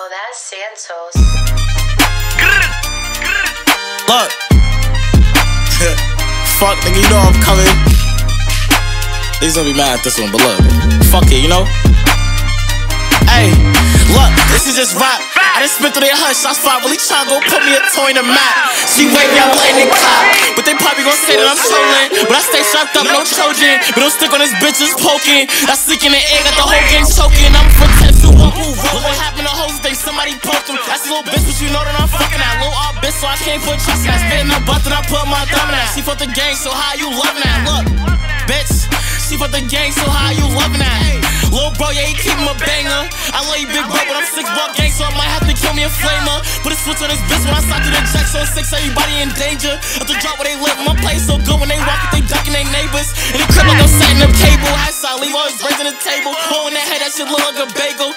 Oh, that's Santos. Look. Fuck, nigga, you know I'm coming. These gonna be mad at this one, but look. Fuck it, you know? Hey, look, this is just rap. I just spit through their hush, I spot really trying to go put me a toy in the map. She wave me, I'm letting it clap. But they probably gonna say that I'm trolling. But I stay strapped up, no Trojan. But don't stick on this bitch, just poking. That's sick in the air, got the whole gang choking. I'm so I can't put trust in that. Spitting her butt that I put my thumb in that. She fucked the gang, so how you loving that? Look, bitch. She fucked the gang, so how you loving that? Little bro, yeah, he keep him a banger. I love you, big bro, but I'm six ball gang, so I might have to kill me a flamer. Put a switch on this bitch when I start to the jack, so six, everybody in danger. At the drop where they live, my place so good when they walk it, they ducking their neighbors. In the crib, like I'm setting up cable. I saw leave all his braids on the table. Oh, Holding that head, that shit look like a bagel.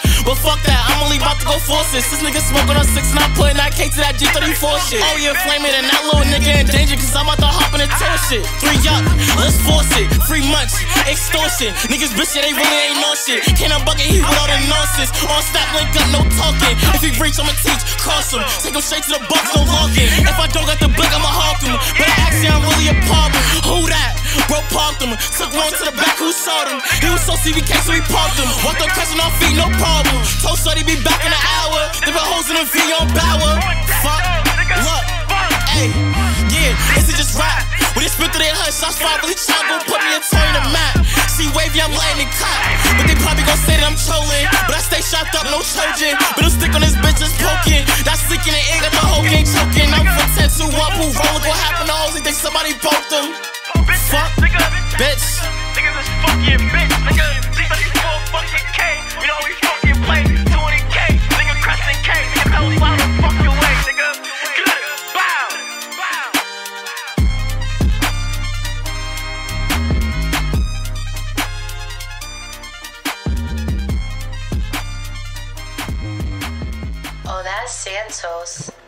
About to go force this. This nigga smoking on six, and I'm putting that K to that G34 shit. Oh, yeah, flaming, and that little nigga in danger, cause I'm about to hop in the tour ah. shit. Three up, let's force it. Free munch, extortion. Niggas bitch, yeah, they really ain't no shit. Can I bucket he with all the nonsense? On stop, link up, no talking. If he reach, I'ma teach, cross him. Take him straight to the box, no locking. If I don't got the blick, I'ma hawk him. But I actually, I'm really a problem. Him. Took one to the back, who saw him? He was so CVK, so he parked him. Walked up, catching on feet, no problem. Told Shorty be back in an hour. They been hoes in the V on Bauer. Fuck, look, hey, yeah, is just rap. When they spit through their hush, I'm probably trying put me a toy in the map. See wavy, I'm letting it clap. But they probably gon' say that I'm trolling. But I stay strapped up, no Trojan. But I'm stick on this bitch just poking. That's sick in the air, got the whole gang choking. I'm fucking bitch, nigga. D34 fucking K. You know we fucking play 20K. Nigga Crescent K. Nigga tell us how the fuck your way, nigga. Good. Bow. Bow. Oh, that's Santos.